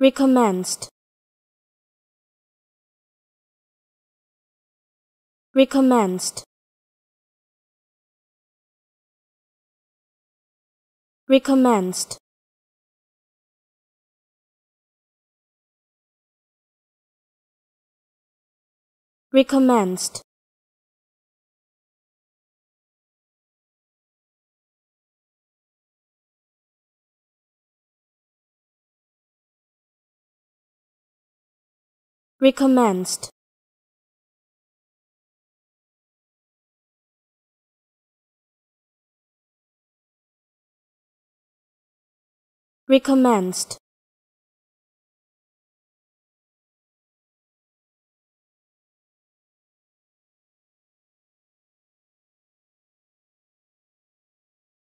recommenced recommenced recommenced recommenced recommenced recommenced